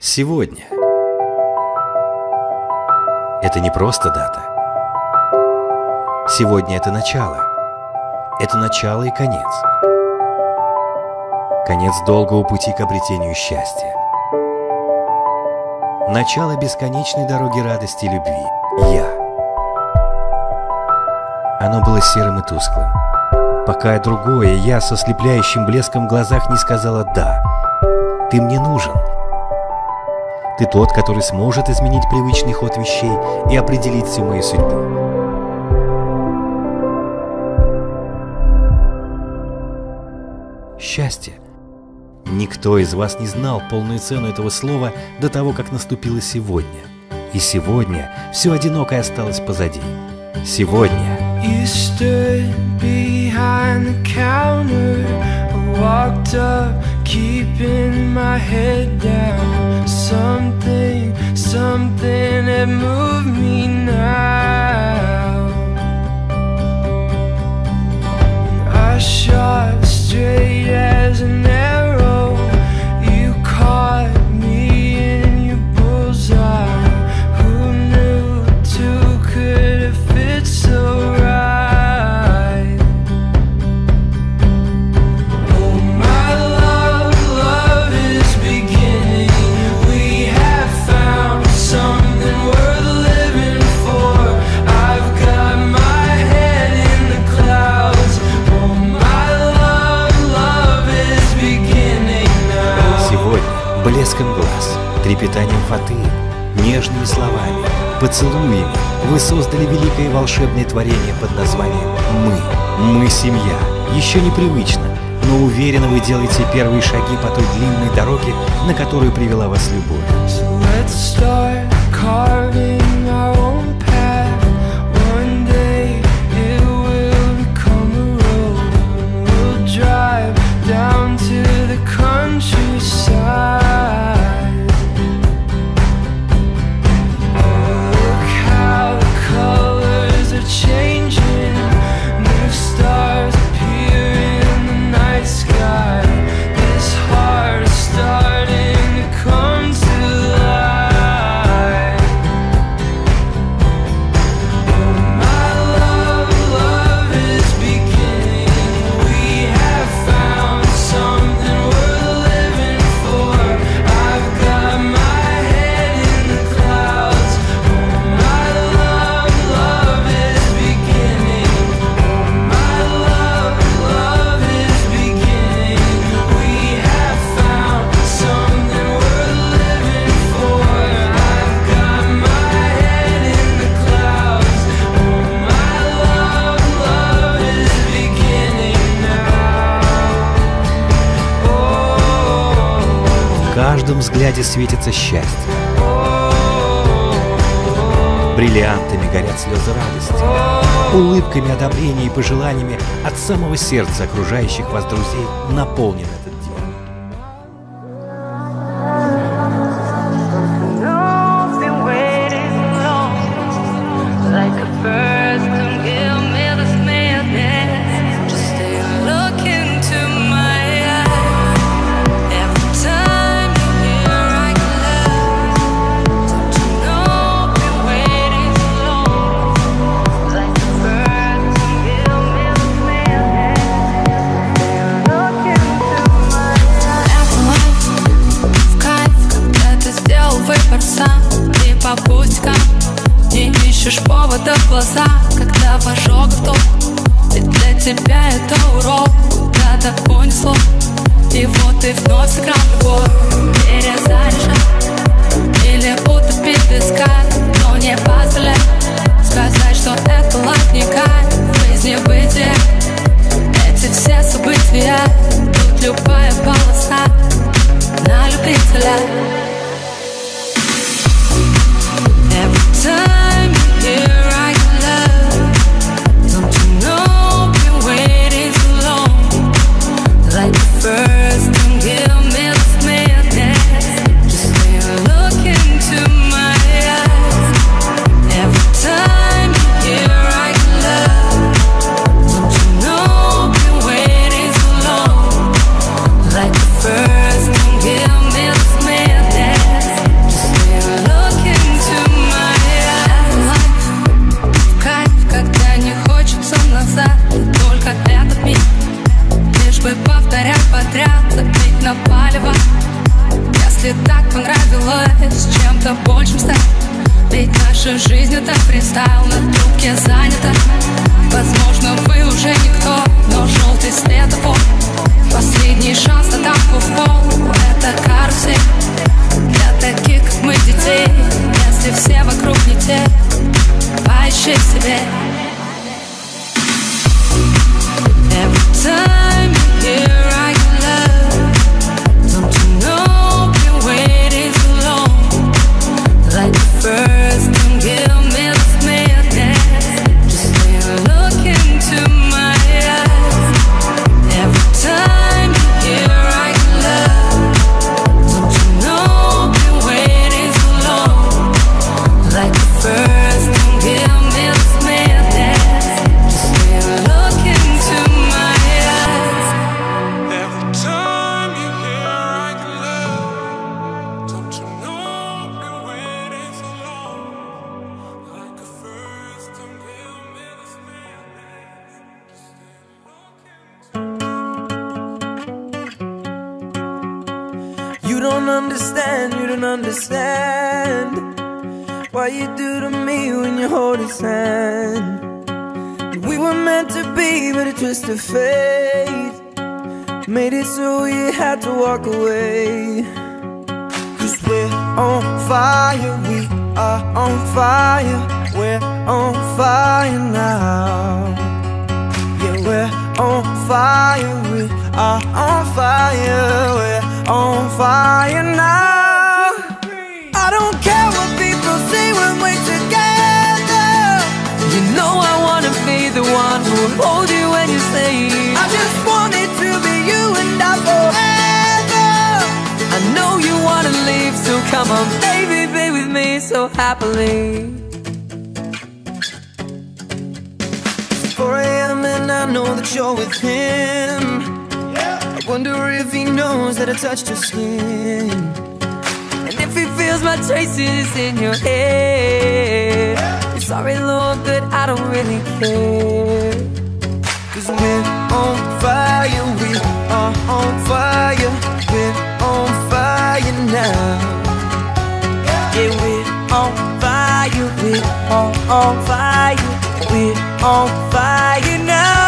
Сегодня. Это не просто дата. Сегодня это начало. Это начало и конец. Конец долгого пути к обретению счастья. Начало бесконечной дороги радости и любви. Я. Оно было серым и тусклым. Пока другое я со слепляющим блеском в глазах не сказала «да». Ты мне нужен. Ты тот, который сможет изменить привычный ход вещей и определить всю мою судьбу. Счастье. Никто из вас не знал полную цену этого слова до того, как наступило сегодня. И сегодня все одинокое осталось позади. Сегодня You stood Move. Нежными словами, поцелуями вы создали великое волшебное творение под названием «Мы». Мы семья. Еще непривычно, но уверенно вы делаете первые шаги по той длинной дороге, на которую привела вас любовь. Взгляде светится счастье. Бриллиантами горят слезы радости. Улыбками одобрения и пожеланиями от самого сердца окружающих вас друзей наполнен этот повода в глаза Когда в ожогах ток Ведь для тебя это урок Куда-то понесло И вот ты вновь сыграл любовь. Перезаряжай Или утопить в песках Но не позволяй Сказать, что это латника В жизни бытия Эти все события Тут любая полоса на любителя чем-то большим стать Ведь наша жизнь это фристайл На трубке занята. Возможно, вы уже никто Но желтый светофор Последний шанс на танку в пол Это карусель. Для таких, как мы, детей Если все вокруг не те Поищи в себе. Every time You don't understand, you don't understand What you do to me when you hold his hand. We were meant to be, but a twist of fate. Made it so you had to walk away. Cause we're on fire, we are on fire We're on fire now. Yeah, we're on fire, we are on fire, we're on fire now. I don't care what people say when we're together. You know I wanna be the one who will hold you when you sleep. I just want it to be you and I forever. I know you wanna leave, so come on, baby, be with me so happily. I know that you're with him. I wonder if he knows that I touched your skin. And if he feels my traces in your hair, sorry, Lord, but I don't really care. Cause we're on fire, we are on fire, we're on fire now. Yeah, we're on fire, we're on, on fire, we're on fire now.